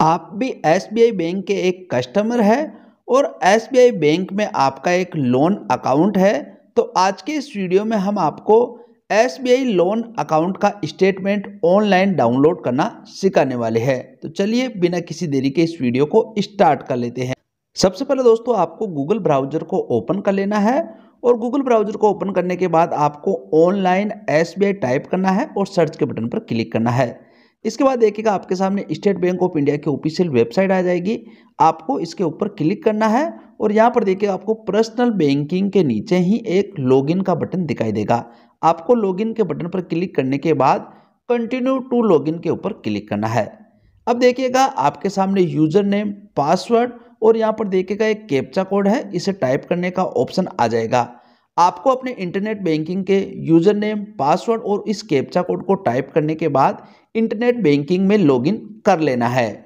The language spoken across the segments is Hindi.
आप भी SBI बैंक के एक कस्टमर है और SBI बैंक में आपका एक लोन अकाउंट है तो आज के इस वीडियो में हम आपको SBI लोन अकाउंट का स्टेटमेंट ऑनलाइन डाउनलोड करना सिखाने वाले हैं। तो चलिए बिना किसी देरी के इस वीडियो को स्टार्ट कर लेते हैं। सबसे पहले दोस्तों, आपको गूगल ब्राउज़र को ओपन कर लेना है और गूगल ब्राउज़र को ओपन करने के बाद आपको ऑनलाइन SBI टाइप करना है और सर्च के बटन पर क्लिक करना है। इसके बाद देखिएगा आपके सामने स्टेट बैंक ऑफ़ इंडिया की ऑफिशियल वेबसाइट आ जाएगी। आपको इसके ऊपर क्लिक करना है और यहाँ पर देखिएगा आपको पर्सनल बैंकिंग के नीचे ही एक लॉगिन का बटन दिखाई देगा। आपको लॉगिन के बटन पर क्लिक करने के बाद कंटिन्यू टू लॉगिन के ऊपर क्लिक करना है। अब देखिएगा आपके सामने यूज़र नेम पासवर्ड और यहाँ पर देखिएगा एक कैप्चा कोड है, इसे टाइप करने का ऑप्शन आ जाएगा। आपको अपने इंटरनेट बैंकिंग के यूज़र नेम पासवर्ड और इस कैप्चा कोड को टाइप करने के बाद इंटरनेट बैंकिंग में लॉगिन कर लेना है।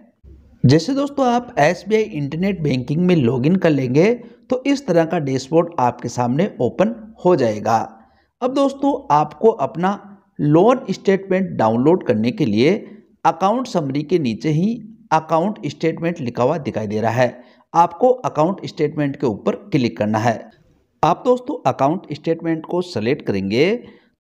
जैसे दोस्तों आप एसबीआई इंटरनेट बैंकिंग में लॉगिन कर लेंगे तो इस तरह का डैशबोर्ड आपके सामने ओपन हो जाएगा। अब दोस्तों आपको अपना लोन स्टेटमेंट डाउनलोड करने के लिए अकाउंट समरी के नीचे ही अकाउंट स्टेटमेंट लिखा हुआ दिखाई दे रहा है। आपको अकाउंट स्टेटमेंट के ऊपर क्लिक करना है। आप दोस्तों अकाउंट स्टेटमेंट को सेलेक्ट करेंगे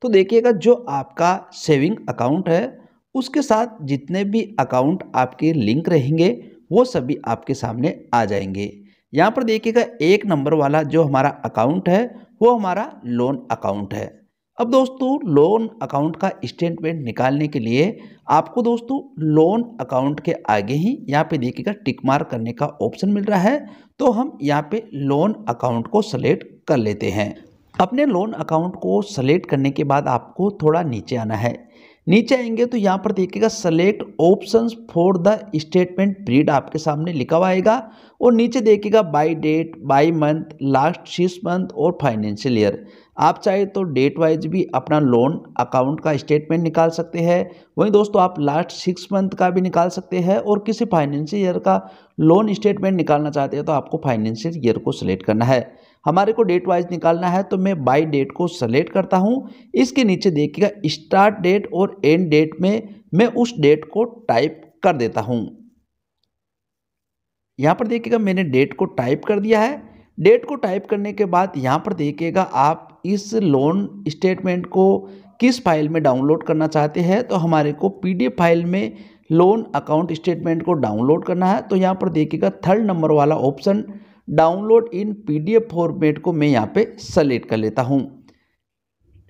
तो देखिएगा जो आपका सेविंग अकाउंट है, उसके साथ जितने भी अकाउंट आपके लिंक रहेंगे, वो सभी आपके सामने आ जाएँगे। यहाँ पर देखिएगा एक नंबर वाला जो हमारा अकाउंट है, वो हमारा लोन अकाउंट है। अब दोस्तों लोन अकाउंट का स्टेटमेंट निकालने के लिए आपको दोस्तों लोन अकाउंट के आगे ही यहाँ पे देखिएगा टिक मार्क करने का ऑप्शन मिल रहा है। तो हम यहाँ पे लोन अकाउंट को सेलेक्ट कर लेते हैं। अपने लोन अकाउंट को सेलेक्ट करने के बाद आपको थोड़ा नीचे आना है। नीचे आएँगे तो यहाँ पर देखिएगा select options for the statement period आपके सामने लिखा हुआ आएगा और नीचे देखिएगा by date by month last six month और फाइनेंशियल ईयर आप चाहे तो डेट वाइज भी अपना लोन अकाउंट का स्टेटमेंट निकाल सकते हैं। वहीं दोस्तों, आप लास्ट सिक्स मंथ का भी निकाल सकते हैं और किसी फाइनेंशियल ईयर का लोन स्टेटमेंट निकालना चाहते हैं तो आपको फाइनेंशियल ईयर को सिलेक्ट करना है। हमारे को डेट वाइज निकालना है तो मैं बाई डेट को सेलेक्ट करता हूँ। इसके नीचे देखिएगा स्टार्ट डेट और एंड डेट में मैं उस डेट को टाइप कर देता हूँ। यहाँ पर देखिएगा मैंने डेट को टाइप कर दिया है। डेट को टाइप करने के बाद यहाँ पर देखिएगा आप इस लोन स्टेटमेंट को किस फ़ाइल में डाउनलोड करना चाहते हैं तो हमारे को पीडीएफ फ़ाइल में लोन अकाउंट स्टेटमेंट को डाउनलोड करना है। तो यहाँ पर देखिएगा थर्ड नंबर वाला option download in PDF format को मैं यहाँ पे सेलेक्ट कर लेता हूँ।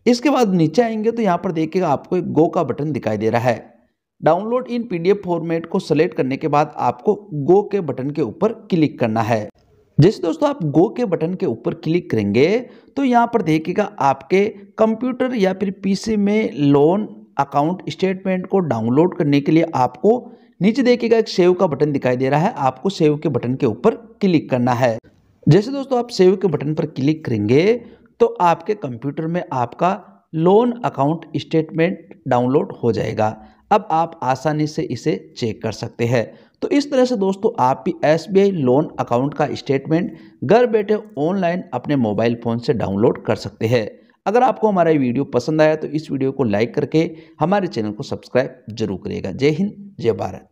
इसके बाद नीचे आएँगे तो यहाँ पर देखिएगा आपको एक गो का बटन दिखाई दे रहा है। डाउनलोड इन पीडीएफ फॉर्मेट को सेलेक्ट करने के बाद आपको गो के बटन के ऊपर क्लिक करना है। जैसे दोस्तों आप गो के बटन के ऊपर क्लिक करेंगे तो यहाँ पर देखिएगा आपके कंप्यूटर या फिर पीसी में लोन अकाउंट स्टेटमेंट को डाउनलोड करने के लिए आपको नीचे देखिएगा एक सेव का बटन दिखाई दे रहा है। आपको सेव के बटन के ऊपर क्लिक करना है। जैसे दोस्तों आप सेव के बटन पर क्लिक करेंगे तो आपके कंप्यूटर में आपका लोन अकाउंट स्टेटमेंट डाउनलोड हो जाएगा। अब आप आसानी से इसे चेक कर सकते हैं। तो इस तरह से दोस्तों आप भी एसबीआई लोन अकाउंट का स्टेटमेंट घर बैठे ऑनलाइन अपने मोबाइल फ़ोन से डाउनलोड कर सकते हैं। अगर आपको हमारा वीडियो पसंद आया तो इस वीडियो को लाइक करके हमारे चैनल को सब्सक्राइब ज़रूर करिएगा। जय हिंद, जय भारत।